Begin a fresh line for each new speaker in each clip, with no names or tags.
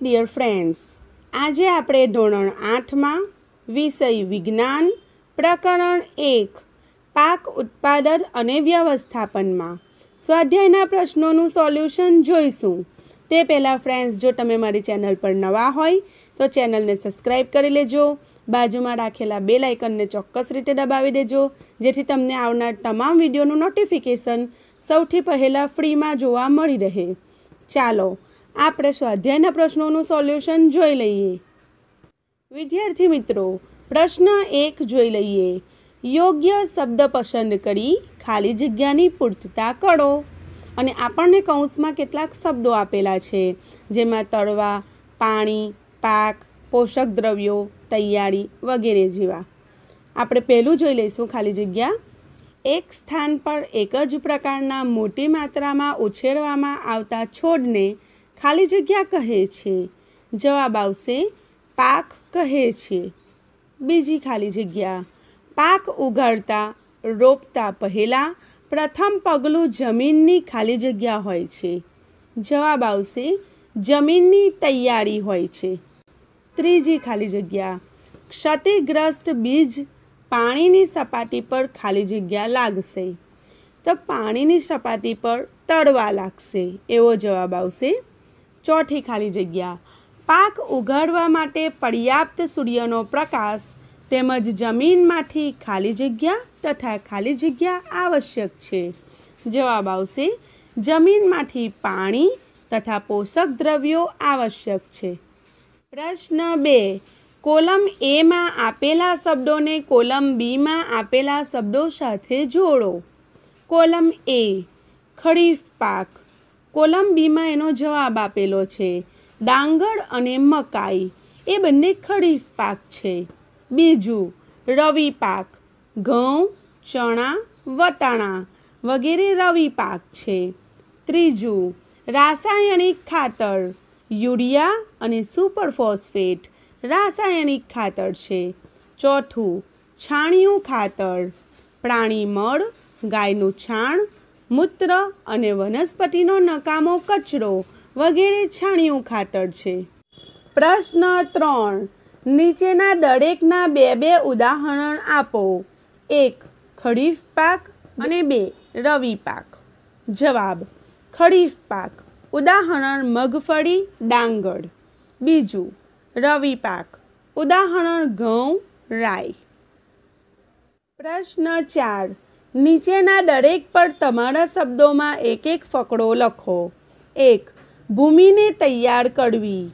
Dear friends આજે આપણે ધોરણ આઠમાં વિષય વિજ્ઞાન, પ્રકરણ એક, પાક ઉત્પાદન અને વ્યવસ્થાપનમાં સ્વાધ્યાયના પ્રશ્નોનું સોલ્યુશન જોઈશું. તે પહેલાં ફ્રેન્ડ્સ જો તમે મારી ચેનલ પર નવા હોય, તો ચેનલને સબસ્ક્રાઈબ કરી લેજો. બાજુમાં રાખેલા બે લાઇકનને ચોક્કસ રીતે દબાવી દેજો, જેથી તમને આવનાર તમામ વિડીયોનું નોટિફિકેશન સૌથી પહેલાં ફ્રીમાં જોવા મળી રહે. ચાલો આપણે સ્વાધ્યાયના પ્રશ્નોનું સોલ્યુશન જોઈ લઈએ. વિદ્યાર્થી મિત્રો, પ્રશ્ન એક જોઈ લઈએ. યોગ્ય શબ્દ પસંદ કરી ખાલી જગ્યાની પૂર્તતા કરો. અને આપણને કૌંસમાં કેટલાક શબ્દો આપેલા છે, જેમાં તળવા, પાણી, પાક, પોષક દ્રવ્યો, તૈયારી વગેરે જેવા. આપણે પહેલું જોઈ લઈશું ખાલી જગ્યા. એક સ્થાન પર એક જ પ્રકારના મોટી માત્રામાં ઉછેરવામાં આવતા છોડને ખાલી જગ્યા કહે છે. જવાબ આવશે, પાક કહે છે. બીજી ખાલી જગ્યા, પાક ઉગાડતા, રોપતા પહેલાં પ્રથમ પગલું જમીનની ખાલી જગ્યા હોય છે. જવાબ આવશે, જમીનની તૈયારી હોય છે. ત્રીજી ખાલી જગ્યા, ક્ષતિગ્રસ્ત બીજ પાણીની સપાટી પર ખાલી જગ્યા લાગશે. તો પાણીની સપાટી પર તળવા લાગશે. એવો જવાબ આવશે ચોથી ખાલી જગ્યા. પાક ઉગાડવા માટે પર્યાપ્ત સૂર્યનો પ્રકાશ તેમજ જમીનમાંથી ખાલી જગ્યા તથા ખાલી જગ્યા આવશ્યક છે. જવાબ આવશે, જમીનમાંથી પાણી તથા પોષક દ્રવ્યો આવશ્યક છે. પ્રશ્ન બે, કોલમ એમાં આપેલા શબ્દોને કોલમ બીમાં આપેલા શબ્દો સાથે જોડો. કોલમ એ, ખરીફ પાક. કોલમ બીમાં એનો જવાબ આપેલો છે, ડાંગર અને મકાઈ. એ બંને ખરીફ પાક છે. બીજું, રવિ પાક. ઘઉં, ચણા, વટાણા વગેરે રવિ પાક છે. ત્રીજું, રાસાયણિક ખાતર. યુરિયા અને સુપર ફોસ્ફેટ રાસાયણિક ખાતર છે. ચોથું, છાણિયું ખાતર. પ્રાણી મળ, ગાયનું છાણ મૂત્ર અને વનસ્પતિનો નકામો કચરો વગેરે છાણિયું ખાતર છે. પ્રશ્ન ત્રણ. નીચેના દરેકના બે બે ઉદાહરણ આપો. એક ખરીફ પાક અને બે, રવિ પાક. જવાબ ખરીફ પાક. ઉદાહરણ, મગફળી ડાંગર બીજું, રવિ પાક. ઉદાહરણ, ઘઉં, રાઈ. પ્રશ્ન ચાર. નીચેના દરેક પર તમારા શબ્દોમાં એક એક ફકડો લખો. એક, ભૂમિને તૈયાર કરવી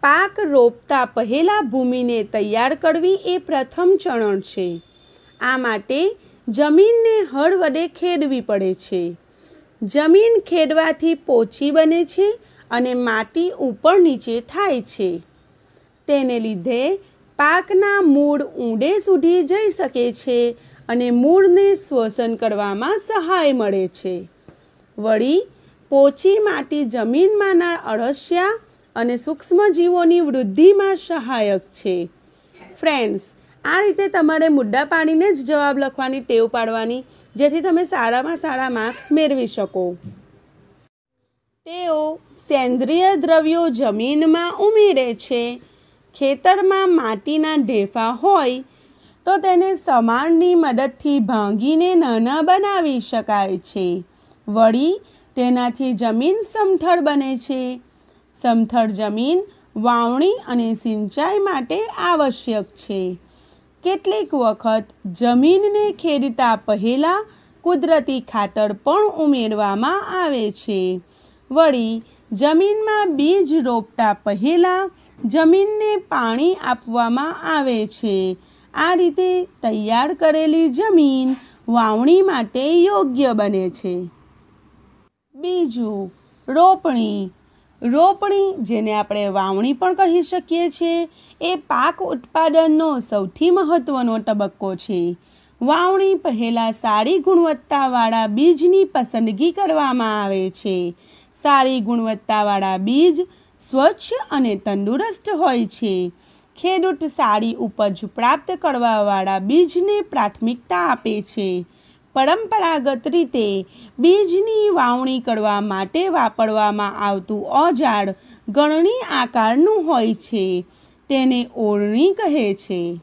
પાક રોપતા પહેલાં ભૂમિને તૈયાર કરવી એ પ્રથમ ચરણ છે. આ માટે જમીનને હળ વડે ખેડવી પડે છે. જમીન ખેડવાથી પોચી બને છે અને માટી ઉપર નીચે થાય છે. તેને લીધે પાકના મૂળ ઊંડે સુધી જઈ શકે છે અને મૂળને શ્વસન કરવામાં સહાય મળે છે. વળી, પોચી માટી જમીનમાંના અળસિયા અને સૂક્ષ્મજીવોની વૃદ્ધિમાં સહાયક છે. ફ્રેન્ડ્સ, આ રીતે તમારે મુદ્દા પાડીને જ જવાબ લખવાની ટેવ પાડવાની, જેથી તમે સારામાં સારા માર્ક્સ મેળવી શકો. તેઓ સેન્દ્રિય દ્રવ્યો જમીનમાં ઉમેરે છે. ખેતરમાં માટીના ઢેફા હોય તો તેને સમાણની મદદથી ભાંગીને નાના બનાવી શકાય છે. વળી, તેનાથી જમીન સમથળ બને છે. સમથળ જમીન વાવણી અને સિંચાઈ માટે આવશ્યક છે. કેટલીક વખત જમીનને ખેડતા પહેલાં કુદરતી ખાતર પણ ઉમેરવામાં આવે છે. વળી, જમીનમાં બીજ રોપતા પહેલાં જમીનને પાણી આપવામાં આવે છે. આ રીતે તૈયાર કરેલી જમીન વાવણી માટે યોગ્ય બને છે. બીજું, રોપણી. રોપણી, જેને આપણે વાવણી પણ કહી શકીએ છીએ, એ પાક ઉત્પાદનનો સૌથી મહત્ત્વનો તબક્કો છે. વાવણી પહેલાં સારી ગુણવત્તાવાળા બીજની પસંદગી કરવામાં આવે છે. સારી ગુણવત્તાવાળા બીજ સ્વચ્છ અને તંદુરસ્ત હોય છે. ખેડૂત સારી ઉપજ પ્રાપ્ત કરવાવાળા બીજને પ્રાથમિકતા આપે છે. પરંપરાગત રીતે બીજની વાવણી કરવા માટે વાપરવામાં આવતું ઓજાડ ગણણી આકારનું હોય છે. તેને ઓળણી કહે છે.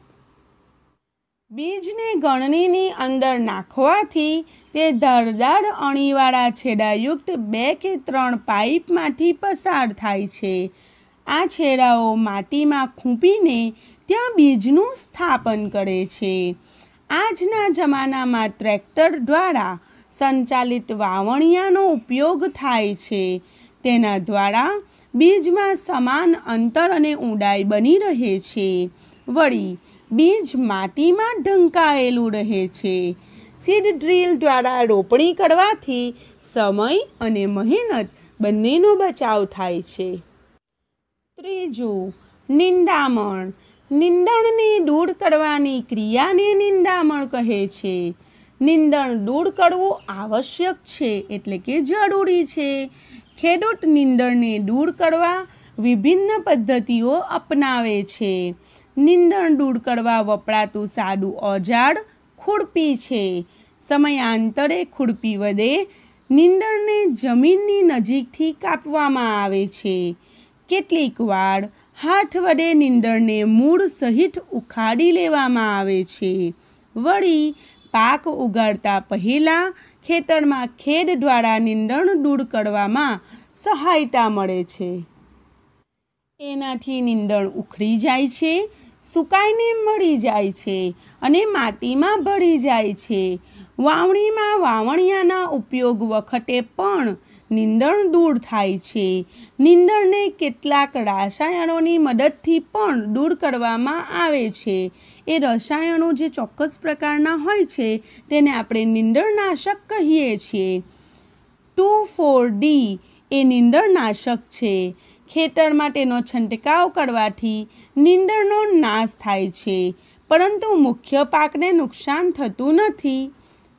બીજને ગણણીની અંદર નાખવાથી તે ધારદાર અણીવાળા છેડાયુક્ત બે કે ત્રણ પાઇપમાંથી પસાર થાય છે. આ છેડાઓ માટીમાં ખૂંપીને ત્યાં બીજનું સ્થાપન કરે છે. આજના જમાનામાં ટ્રેક્ટર દ્વારા સંચાલિત વાવણિયાનો ઉપયોગ થાય છે. તેના દ્વારા બીજમાં સમાન અંતર અને ઊંડાઈ બની રહે છે. વળી, બીજ માટીમાં ઢંકાયેલું રહે છે. સીડ ડ્રીલ દ્વારા રોપણી કરવાથી સમય અને મહેનત બંનેનો બચાવ થાય છે. ત્રીજું, નિંદામણ. નિંદણને દૂર કરવાની ક્રિયાને નિંદામણ કહે છે. નિંદણ દૂર કરવું આવશ્યક છે, એટલે કે જરૂરી છે. ખેડૂત નિંદણને દૂર કરવા વિભિન્ન પદ્ધતિઓ અપનાવે છે. નિંદણ દૂર કરવા વપરાતું સાદું ઓજાડ ખુરપી છે. સમયાંતરે ખુરપી વધે, નિંદણને જમીનની નજીકથી કાપવામાં આવે છે. કેટલીક વાર હાથ વડે નીંદણને મૂળ સહિત ઉખાડી લેવામાં આવે છે. વળી પાક ઉગાડતા પહેલાં ખેતરમાં ખેડ દ્વારા નીંદણ દૂર કરવામાં સહાયતા મળે છે. એનાથી નીંદણ ઉખડી જાય છે, સુકાઈને મળી જાય છે અને માટીમાં ભળી જાય છે. વાવણીમાં વાવણિયાના ઉપયોગ વખતે પણ નીંદણ દૂર થાય છે. નીંદણને કેટલાક રસાયણોની મદદથી પણ દૂર કરવામાં આવે છે. એ રસાયણો જે ચોક્કસ પ્રકારના હોય છે, તેને આપણે નીંદણનાશક કહીએ છીએ. ટુ ફોર ડી એ નીંદણનાશક છે. ખેતરમાં તેનો છંટકાવ કરવાથી નીંદણનો નાશ થાય છે. પરંતુ મુખ્ય પાકને નુકસાન થતું નથી.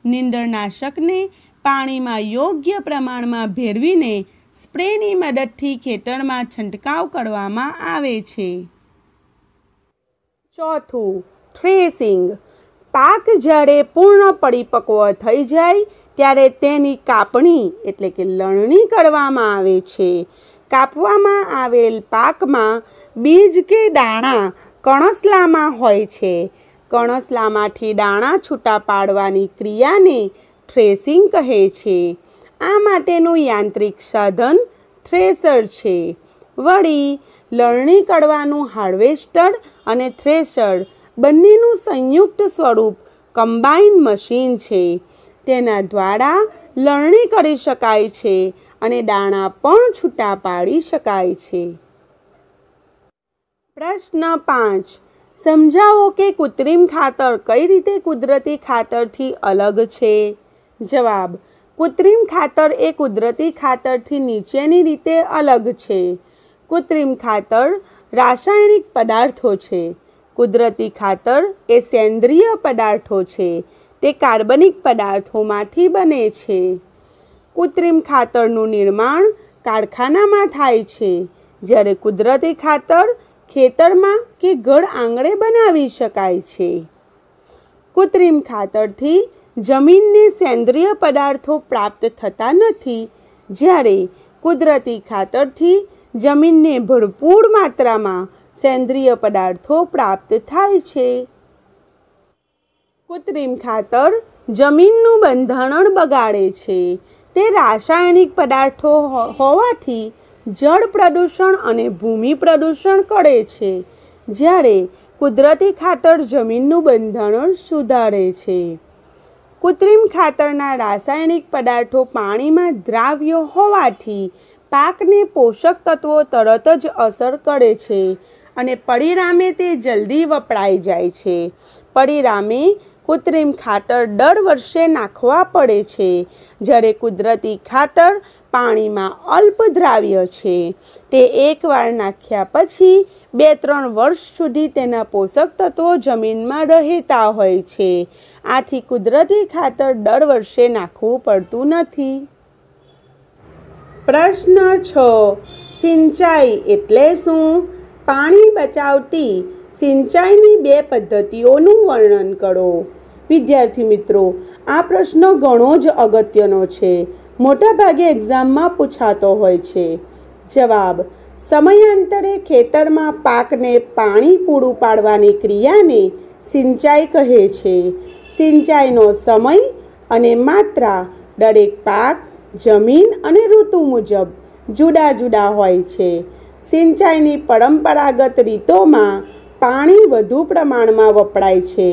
નીંદણનાશકને પાણીમાં યોગ્ય પ્રમાણમાં ભેળવીને સ્પ્રેની મદદથી ખેતરમાં છંટકાવ કરવામાં આવે છે. ચોથું, થ્રેસિંગ. પાક જ્યારે પૂર્ણ પરિપક્વ થઈ જાય, ત્યારે તેની કાપણી એટલે કે લણણી કરવામાં આવે છે. કાપવામાં આવેલ પાકમાં બીજ કે દાણા કણસલામાં હોય છે. કણસલામાંથી દાણા છૂટા પાડવાની ક્રિયાને થ્રેસિંગ કહે છે. આ માટેનું યાંત્રિક સાધન થ્રેસર છે. વળી, લણણી કરવાનું હાર્વેસ્ટર અને થ્રેસર બંનેનું સંયુક્ત સ્વરૂપ કમ્બાઈન મશીન છે. તેના દ્વારા લણણી કરી શકાય છે અને દાણા પણ છૂટા પાડી શકાય છે. પ્રશ્ન પાંચ. સમજાવો કે કૃત્રિમ ખાતર કઈ રીતે કુદરતી ખાતરથી અલગ છે? જવાબ, કૃત્રિમ ખાતર એ કુદરતી ખાતરથી નીચેની રીતે અલગ છે. કૃત્રિમ ખાતર રાસાયણિક પદાર્થો છે. કુદરતી ખાતર એ સેન્દ્રિય પદાર્થો છે. તે કાર્બનિક પદાર્થોમાંથી બને છે. કૃત્રિમ ખાતરનું નિર્માણ કારખાનામાં થાય છે, જ્યારે કુદરતી ખાતર ખેતરમાં કે ઘર આંગણે બનાવી શકાય છે. કૃત્રિમ ખાતરથી જમીનને સેન્દ્રિય પદાર્થો પ્રાપ્ત થતા નથી, જ્યારે કુદરતી ખાતરથી જમીનને ભરપૂર માત્રામાં સેન્દ્રિય પદાર્થો પ્રાપ્ત થાય છે. કૃત્રિમ ખાતર જમીનનું બંધારણ બગાડે છે. તે રાસાયણિક પદાર્થો હોવાથી જળ પ્રદૂષણ અને ભૂમિ પ્રદૂષણ કરે છે, જ્યારે કુદરતી ખાતર જમીનનું બંધારણ સુધારે છે. કૃત્રિમ ખાતરના રાસાયણિક પદાર્થો પાણીમાં દ્રાવ્ય હોવાથી પાકને પોષક તત્વો તરત જ અસર કરે છે અને પરિણામે તે જલ્દી વપરાઈ જાય છે. પરિણામે કૃત્રિમ ખાતર દર વર્ષે નાખવા પડે છે. જ્યારે કુદરતી ખાતર પાણીમાં અલ્પ દ્રાવ્ય છે, તે એકવાર નાખ્યા પછી બે ત્રણ વર્ષ સુધી તેના પોષક તત્વો જમીનમાં રહેતા હોય છે. આથી કુદરતી ખાતર દર વર્ષે નાખવું પડતું નથી. પ્રશ્ન છ, સિંચાઈ એટલે શું? પાણી બચાવતી સિંચાઈની બે પદ્ધતિઓનું વર્ણન કરો. વિદ્યાર્થી મિત્રો, આ પ્રશ્ન ઘણો જ અગત્યનો છે. મોટાભાગે એક્ઝામમાં પૂછાતો હોય છે. જવાબ સમયાંતરે ખેતરમાં પાકને પાણી પૂરું પાડવાની ક્રિયાને સિંચાઈ કહે છે. સિંચાઈનો સમય અને માત્રા દરેક પાક, જમીન અને ઋતુ મુજબ જુદા જુદા હોય છે. સિંચાઈની પરંપરાગત રીતોમાં પાણી વધુ પ્રમાણમાં વપરાય છે,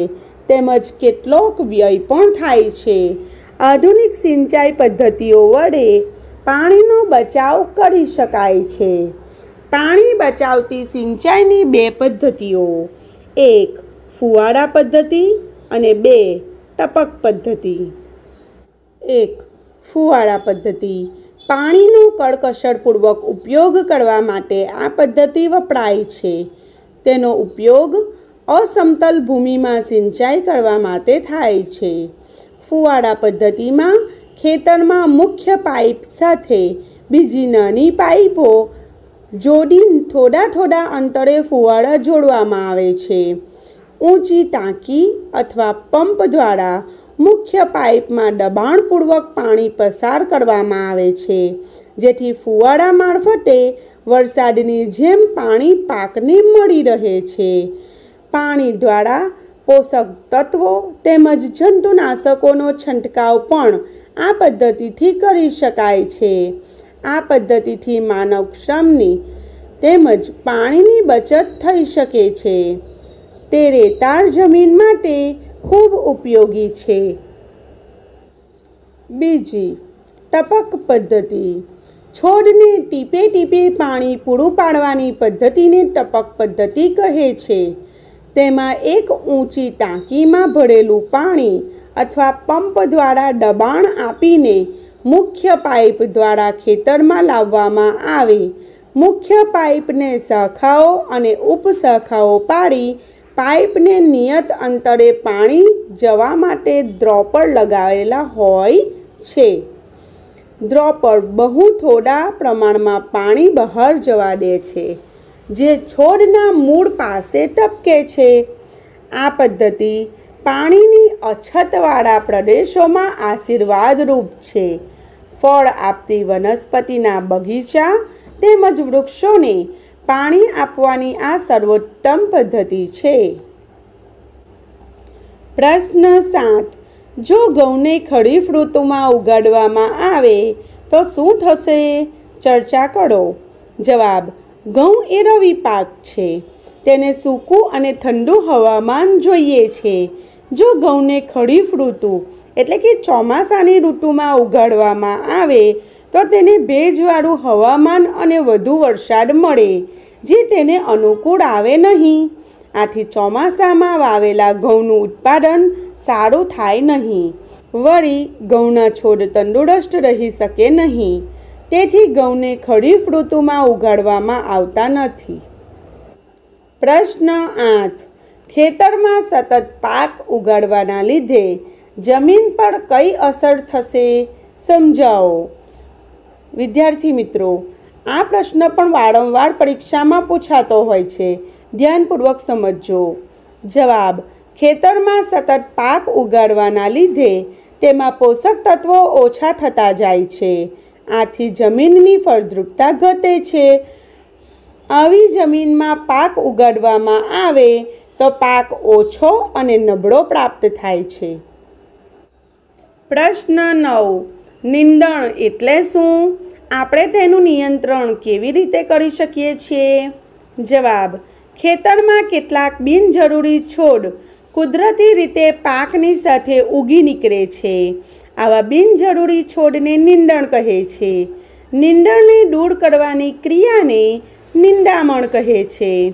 તેમજ કેટલોક વ્યય પણ થાય છે. આધુનિક સિંચાઈ પદ્ધતિઓ વડે પાણીનો બચાવ કરી શકાય છે. પાણી બચાવતી સિંચાઈની બે પદ્ધતિઓ. એક ફુવારા પદ્ધતિ અને બે ટપક પદ્ધતિ. એક ફુવારા પદ્ધતિ. પાણીનો કડકસરપૂર્વક ઉપયોગ કરવા માટે આ પદ્ધતિ વપરાય છે. તેનો ઉપયોગ અસમતલ ભૂમિમાં સિંચાઈ કરવા માટે થાય છે. ફુવારા પદ્ધતિમાં ખેતરમાં મુખ્ય પાઇપ સાથે બીજી નાની પાઇપો જોડી થોડા થોડા અંતરે ફુવારા જોડવામાં આવે છે. ઊંચી ટાંકી અથવા પંપ દ્વારા મુખ્ય પાઇપમાં દબાણપૂર્વક પાણી પસાર કરવામાં આવે છે, જેથી ફુવારા મારફતે વરસાદની જેમ પાણી પાકને મળી રહે છે. પાણી દ્વારા પોષક તત્વો તેમજ જંતુનાશકોનો છંટકાવ પણ આ પદ્ધતિથી કરી શકાય છે. આ પદ્ધતિથી માનવ શ્રમની તેમજ પાણીની બચત થઈ શકે છે. તે રેતાળ જમીન માટે ખૂબ ઉપયોગી છે. બીજી, ટપક પદ્ધતિ. છોડને ટીપે ટીપે પાણી પૂરું પાડવાની પદ્ધતિને ટપક પદ્ધતિ કહે છે. તેમાં એક ઊંચી ટાંકીમાં ભરેલું પાણી અથવા પંપ દ્વારા દબાણ આપીને મુખ્ય પાઇપ દ્વારા ખેતરમાં લાવવામાં આવે. મુખ્ય પાઇપને શાખાઓ અને ઉપશાખાઓ પાડી પાઇપને નિયત અંતરે પાણી જવા માટે દ્રોપર લગાવેલા હોય છે. દ્રોપર બહુ થોડા પ્રમાણમાં પાણી બહાર જવા દે છે, જે છોડના મૂળ પાસે ટપકે છે. આ પદ્ધતિ પાણીની અછતવાળા પ્રદેશોમાં આશીર્વાદરૂપ છે. ફળ આપતી વનસ્પતિના બગીચા તેમજ વૃક્ષોને પાણી આપવાની આ સર્વોત્તમ પદ્ધતિ છે. પ્રશ્ન સાત. જો ઘઉંને ખરીફ ઋતુમાં ઉગાડવામાં આવે, તો શું થશે? ચર્ચા કરો. જવાબ. ઘઉં એ રવિ પાક છે. તેને સૂકું અને ઠંડુ હવામાન જોઈએ છે. જો ઘઉંને ખરીફ ઋતુ એટલે કે ચોમાસાની ઋતુમાં ઉગાડવામાં આવે, તો તેને ભેજવાળું હવામાન અને વધુ વરસાદ મળે, જે તેને અનુકૂળ આવે નહીં. આથી ચોમાસામાં વાવેલા ઘઉંનું ઉત્પાદન સારું થાય નહીં. વળી ઘઉંના છોડ તંદુરસ્ત રહી શકે નહીં. તેથી ઘઉંને ખરીફ ઋતુમાં ઉગાડવામાં આવતા નથી. પ્રશ્ન આઠ. ખેતરમાં સતત પાક ઉગાડવાના લીધે જમીન પર કઈ અસર થશે સમજાવો. વિદ્યાર્થી મિત્રો, આ પ્રશ્ન પણ વારંવાર પરીક્ષામાં પૂછાતો હોય છે. ધ્યાનપૂર્વક સમજજો. જવાબ, ખેતરમાં સતત પાક ઉગાડવાના લીધે તેમાં પોષક તત્વો ઓછા થતા જાય છે. આથી જમીનની ફળદ્રુપતા ઘટે છે. આવી જમીનમાં પાક ઉગાડવામાં આવે તો પાક ઓછો અને નબળો પ્રાપ્ત થાય છે. પ્રશ્ન નવ. નિંદણ એટલે શું? આપણે તેનું નિયંત્રણ કેવી રીતે કરી શકીએ છીએ? જવાબ. ખેતરમાં કેટલાક બિનજરૂરી છોડ કુદરતી રીતે પાકની સાથે ઉગી નીકળે છે. આવા બિનજરૂરી છોડને નિંદણ કહે છે. નિંદણને દૂર કરવાની ક્રિયાને નિંદામણ કહે છે.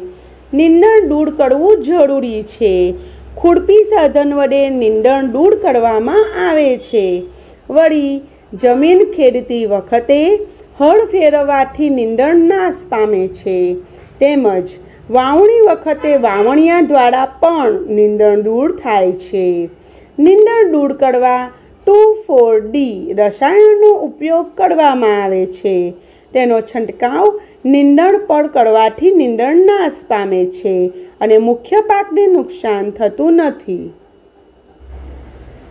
નિંદણ દૂર કરવું જરૂરી છે. ખુરપી સાધન વડે નિંદણ દૂર કરવામાં આવે છે. વળી, જમીન ખેડતી વખતે હળ ફેરવવાથી નીંદણ નાશ પામે છે. તેમજ, વાવણી વખતે વાવણિયા દ્વારા પણ નીંદણ દૂર થાય છે. નીંદણ દૂર કરવા ટુ ફોર ડી રસાયણનો ઉપયોગ કરવામાં આવે છે. તેનો છંટકાવ નિંદણ પર કરવાથી નીંદણ નાશ પામે છે અને મુખ્ય પાકને નુકસાન થતું નથી.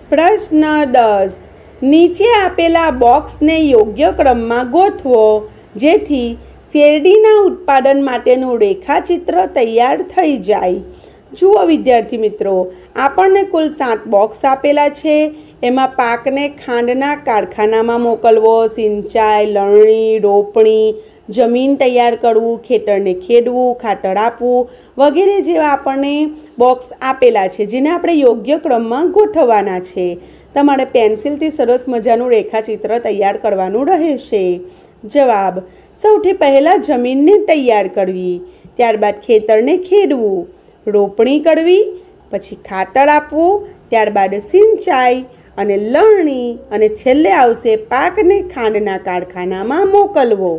પ્રશ્ન દસ. નીચે આપેલા બોક્સને યોગ્ય ક્રમમાં ગોઠવો, જેથી શેરડીના ઉત્પાદન માટેનું રેખાચિત્ર તૈયાર થઈ જાય. જુઓ વિદ્યાર્થી મિત્રો, આપણને કુલ સાત બોક્સ આપેલા છે. એમાં પાકને ખાંડના કારખાનામાં મોકલવો, સિંચાઈ, લણણી, રોપણી, જમીન તૈયાર કરવું, ખેતરને ખેડવું, ખાતર આપવું વગેરે જેવા આપણને બોક્સ આપેલા છે, જેને આપણે યોગ્ય ક્રમમાં ગોઠવવાના છે. તમારે પેન્સિલથી સરસ મજાનું રેખાચિત્ર તૈયાર કરવાનું રહેશે. જવાબ, સૌથી પહેલાં જમીનને તૈયાર કરવી, ત્યારબાદ ખેતરને ખેડવું, રોપણી કરવી, પછી ખાતર આપવું, ત્યારબાદ સિંચાઈ અને લણણી અને છેલ્લે આવશે પાકને ખાંડના કારખાનામાં મોકલવો.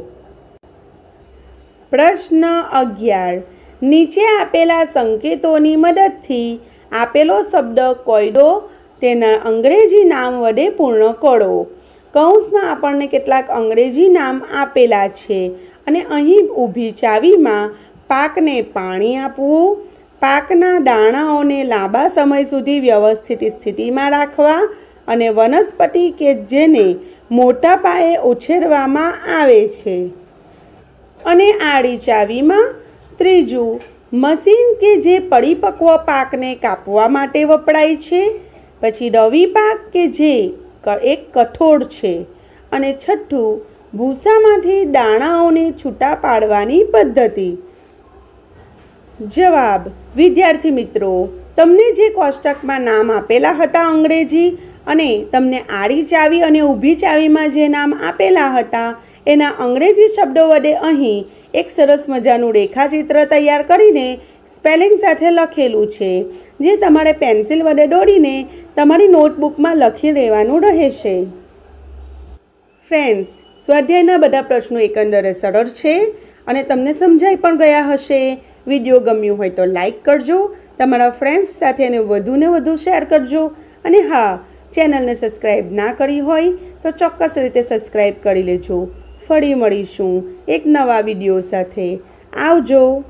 પ્રશ્ન અગિયાર. નીચે આપેલા સંકેતોની મદદથી આપેલો શબ્દ કોયડો, તેના અંગ્રેજી નામ વડે પૂર્ણ કરો. કૌંસમાં આપણને કેટલાક અંગ્રેજી નામ આપેલા છે અને અહીં ઊભી ચાવીમાં પાકને પાણી આપવું, પાકના દાણાઓને લાંબા સમય સુધી વ્યવસ્થિત સ્થિતિમાં રાખવા અને વનસ્પતિ કે જેને મોટા પાયે ઉછેરવામાં આવે છે. અને આડી ચાવીમાં ત્રીજું, મશીન કે જે પરિપક્વ પાકને કાપવા માટે વપરાય છે. પછી રવિ પાક કે જે એક કઠોળ છે. અને છઠ્ઠું, ભૂસામાંથી દાણાઓને છૂટા પાડવાની પદ્ધતિ. જવાબ, વિદ્યાર્થી મિત્રો, તમને જે કોષ્ટકમાં નામ આપેલા હતા અંગ્રેજી અને તમને આડી ચાવી અને ઊભી ચાવીમાં જે નામ આપેલા હતા, એના અંગ્રેજી શબ્દો વડે અહીં એક સરસ મજાનું રેખાચિત્ર તૈયાર કરીને સ્પેલિંગ સાથે લખેલું છે, જે તમારે પેન્સિલ વડે દોડીને તમારી નોટબુકમાં લખી લેવાનું રહેશે. ફ્રેન્ડ્સ, સ્વાધ્યાયના બધા પ્રશ્નો એકંદરે સરળ છે અને તમને સમજાઈ પણ ગયા હશે. વીડિયો ગમ્યું હોય તો લાઈક કરજો, તમારા ફ્રેન્ડ્સ સાથે એને વધુને વધુ શેર કરજો. અને હા ચેનલને સબસ્ક્રાઈબ ના કરી હોય તો ચોક્કસ રીતે સબસ્ક્રાઈબ કરી લેજો. ફરી મળીશું એક નવા વીડિયો સાથે. આવજો.